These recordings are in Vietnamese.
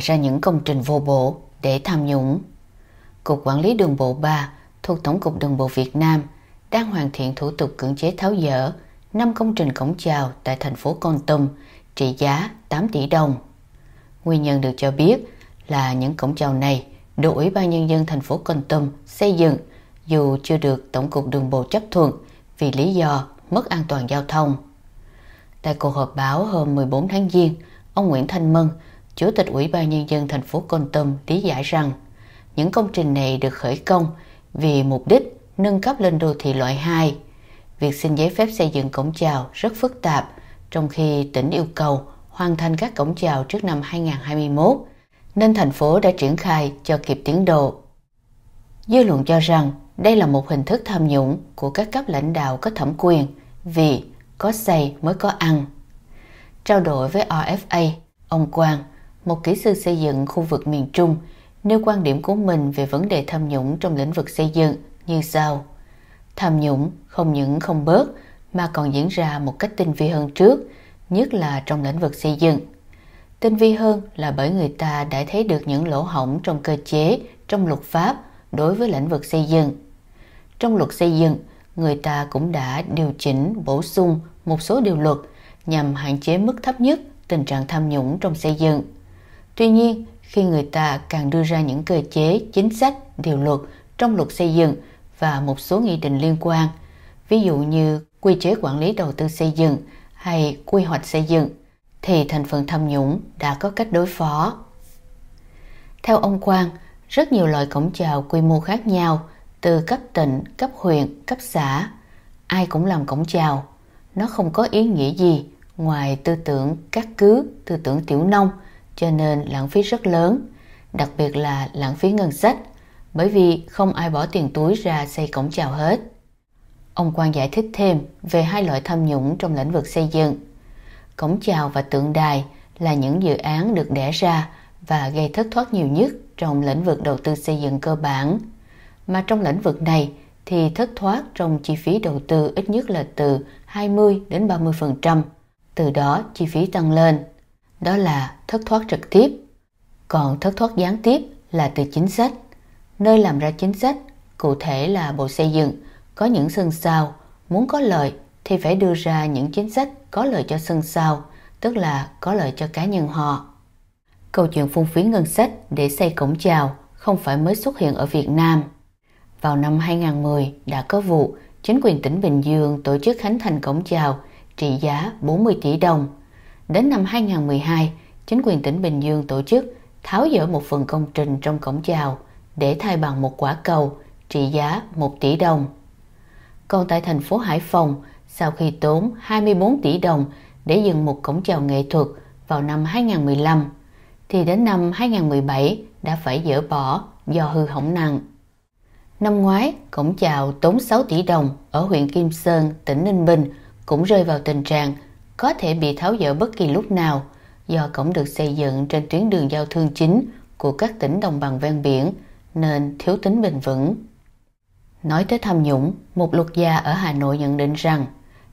bày ra những công trình vô bổ để tham nhũng. Cục Quản lý Đường bộ 3 thuộc Tổng cục Đường bộ Việt Nam đang hoàn thiện thủ tục cưỡng chế tháo dỡ 5 công trình cổng chào tại thành phố Con Tum trị giá 8 tỷ đồng. Nguyên nhân được cho biết là những cổng chào này được Ủy ban Nhân dân thành phố Con Tum xây dựng dù chưa được Tổng cục Đường bộ chấp thuận vì lý do mất an toàn giao thông. Tại cuộc họp báo hôm 14 tháng Giêng, ông Nguyễn Thanh Mân, Chủ tịch Ủy ban Nhân dân thành phố Con Tâm lý giải rằng những công trình này được khởi công vì mục đích nâng cấp lên đô thị loại 2. Việc xin giấy phép xây dựng cổng chào rất phức tạp, trong khi tỉnh yêu cầu hoàn thành các cổng chào trước năm 2021, nên thành phố đã triển khai cho kịp tiến độ. Dư luận cho rằng đây là một hình thức tham nhũng của các cấp lãnh đạo có thẩm quyền vì có xây mới có ăn. Trao đổi với RFA, ông Quang, một kỹ sư xây dựng khu vực miền Trung, nêu quan điểm của mình về vấn đề tham nhũng trong lĩnh vực xây dựng như sau. Tham nhũng không những không bớt mà còn diễn ra một cách tinh vi hơn trước, nhất là trong lĩnh vực xây dựng. Tinh vi hơn là bởi người ta đã thấy được những lỗ hổng trong cơ chế, trong luật pháp đối với lĩnh vực xây dựng. Trong luật xây dựng, người ta cũng đã điều chỉnh bổ sung một số điều luật nhằm hạn chế mức thấp nhất tình trạng tham nhũng trong xây dựng. Tuy nhiên, khi người ta càng đưa ra những cơ chế, chính sách, điều luật trong luật xây dựng và một số nghị định liên quan, ví dụ như quy chế quản lý đầu tư xây dựng hay quy hoạch xây dựng, thì thành phần tham nhũng đã có cách đối phó. Theo ông Quang, rất nhiều loại cổng chào quy mô khác nhau, từ cấp tỉnh, cấp huyện, cấp xã, ai cũng làm cổng chào. Nó không có ý nghĩa gì ngoài tư tưởng cắt cứ, tư tưởng tiểu nông, cho nên lãng phí rất lớn, đặc biệt là lãng phí ngân sách, bởi vì không ai bỏ tiền túi ra xây cổng chào hết. Ông Quang giải thích thêm về hai loại tham nhũng trong lĩnh vực xây dựng. Cổng chào và tượng đài là những dự án được đẻ ra và gây thất thoát nhiều nhất trong lĩnh vực đầu tư xây dựng cơ bản. Mà trong lĩnh vực này thì thất thoát trong chi phí đầu tư ít nhất là từ 20 đến 30%. Từ đó chi phí tăng lên. Đó là thất thoát trực tiếp. Còn thất thoát gián tiếp là từ chính sách. Nơi làm ra chính sách, cụ thể là Bộ Xây dựng, có những sân sao, muốn có lợi thì phải đưa ra những chính sách có lợi cho sân sao, tức là có lợi cho cá nhân họ. Câu chuyện phung phí ngân sách để xây cổng chào không phải mới xuất hiện ở Việt Nam. Vào năm 2010 đã có vụ chính quyền tỉnh Bình Dương tổ chức khánh thành cổng chào trị giá 40 tỷ đồng. Đến năm 2012, chính quyền tỉnh Bình Dương tổ chức tháo dỡ một phần công trình trong cổng chào để thay bằng một quả cầu trị giá 1 tỷ đồng. Còn tại thành phố Hải Phòng, sau khi tốn 24 tỷ đồng để dựng một cổng chào nghệ thuật vào năm 2015, thì đến năm 2017 đã phải dỡ bỏ do hư hỏng nặng. Năm ngoái, cổng chào tốn 6 tỷ đồng ở huyện Kim Sơn, tỉnh Ninh Bình cũng rơi vào tình trạng có thể bị tháo dỡ bất kỳ lúc nào do cổng được xây dựng trên tuyến đường giao thương chính của các tỉnh đồng bằng ven biển nên thiếu tính bền vững. Nói tới tham nhũng, một luật gia ở Hà Nội nhận định rằng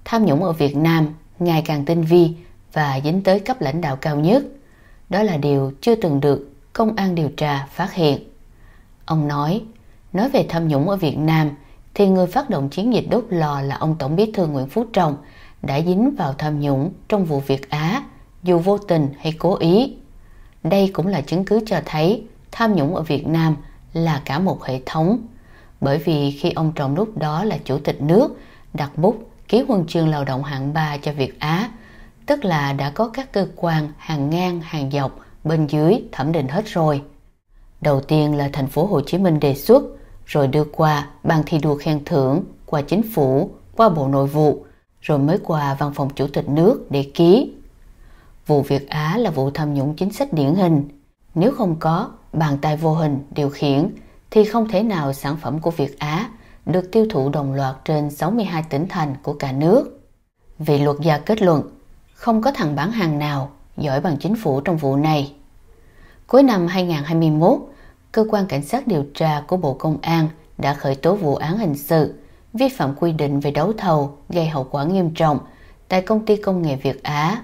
tham nhũng ở Việt Nam ngày càng tinh vi và dính tới cấp lãnh đạo cao nhất. Đó là điều chưa từng được công an điều tra phát hiện. Ông nói, nói về tham nhũng ở Việt Nam thì người phát động chiến dịch đốt lò là ông Tổng bí thư Nguyễn Phú Trọng đã dính vào tham nhũng trong vụ Việt Á, dù vô tình hay cố ý. Đây cũng là chứng cứ cho thấy tham nhũng ở Việt Nam là cả một hệ thống. Bởi vì khi ông Trọng lúc đó là chủ tịch nước, đặt bút ký huân chương lao động hạng 3 cho Việt Á, tức là đã có các cơ quan hàng ngang, hàng dọc bên dưới thẩm định hết rồi. Đầu tiên là thành phố Hồ Chí Minh đề xuất, rồi đưa qua ban thi đua khen thưởng, qua chính phủ, qua Bộ Nội vụ, rồi mới qua văn phòng chủ tịch nước để ký. Vụ Việt Á là vụ tham nhũng chính sách điển hình. Nếu không có bàn tay vô hình điều khiển thì không thể nào sản phẩm của Việt Á được tiêu thụ đồng loạt trên 62 tỉnh thành của cả nước. Vì luật gia kết luận, không có thằng bán hàng nào giỏi bằng chính phủ trong vụ này. Cuối năm 2021, cơ quan cảnh sát điều tra của Bộ Công an đã khởi tố vụ án hình sự vi phạm quy định về đấu thầu gây hậu quả nghiêm trọng tại công ty công nghệ Việt Á.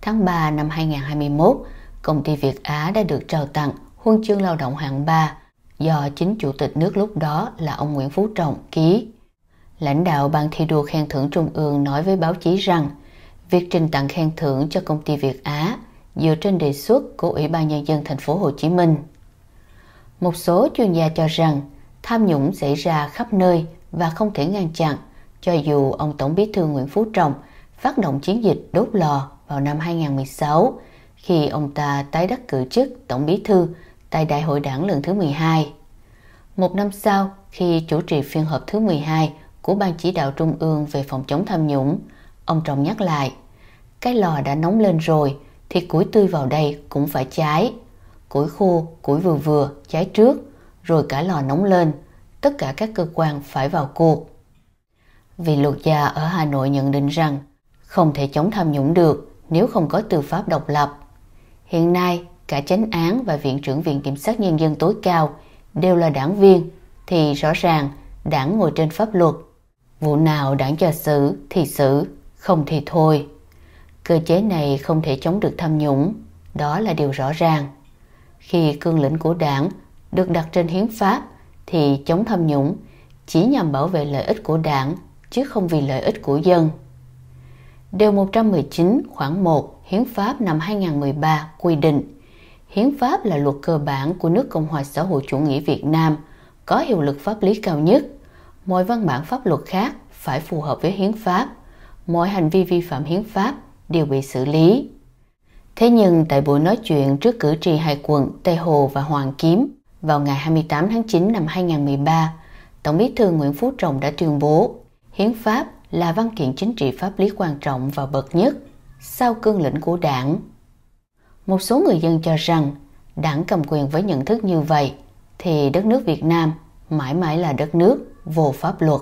Tháng 3 năm 2021, công ty Việt Á đã được trao tặng huân chương lao động hạng 3 do chính chủ tịch nước lúc đó là ông Nguyễn Phú Trọng ký. Lãnh đạo ban thi đua khen thưởng Trung ương nói với báo chí rằng việc trình tặng khen thưởng cho công ty Việt Á dựa trên đề xuất của Ủy ban Nhân dân thành phố Hồ Chí Minh. Một số chuyên gia cho rằng tham nhũng xảy ra khắp nơi và không thể ngăn chặn cho dù ông Tổng bí thư Nguyễn Phú Trọng phát động chiến dịch đốt lò vào năm 2016 khi ông ta tái đắc cử chức Tổng bí thư tại Đại hội đảng lần thứ 12. Một năm sau, khi chủ trì phiên họp thứ 12 của Ban chỉ đạo Trung ương về phòng chống tham nhũng, ông Trọng nhắc lại, cái lò đã nóng lên rồi thì củi tươi vào đây cũng phải cháy. Củi khô, củi vừa vừa, cháy trước, rồi cả lò nóng lên, tất cả các cơ quan phải vào cuộc. Vì luật gia ở Hà Nội nhận định rằng không thể chống tham nhũng được nếu không có tư pháp độc lập. Hiện nay, cả chánh án và viện trưởng Viện Kiểm sát Nhân dân tối cao đều là đảng viên, thì rõ ràng đảng ngồi trên pháp luật. Vụ nào đảng cho xử thì xử, không thì thôi. Cơ chế này không thể chống được tham nhũng, đó là điều rõ ràng. Khi cương lĩnh của đảng được đặt trên hiến pháp thì chống tham nhũng chỉ nhằm bảo vệ lợi ích của đảng chứ không vì lợi ích của dân. Điều 119 khoảng 1 Hiến pháp năm 2013 quy định Hiến pháp là luật cơ bản của nước Cộng hòa xã hội chủ nghĩa Việt Nam, có hiệu lực pháp lý cao nhất. Mọi văn bản pháp luật khác phải phù hợp với hiến pháp. Mọi hành vi vi phạm hiến pháp đều bị xử lý. Thế nhưng tại buổi nói chuyện trước cử tri hai quận Tây Hồ và Hoàng Kiếm vào ngày 28 tháng 9 năm 2013, Tổng bí thư Nguyễn Phú Trọng đã tuyên bố Hiến pháp là văn kiện chính trị pháp lý quan trọng và bậc nhất sau cương lĩnh của đảng. Một số người dân cho rằng đảng cầm quyền với nhận thức như vậy thì đất nước Việt Nam mãi mãi là đất nước vô pháp luật.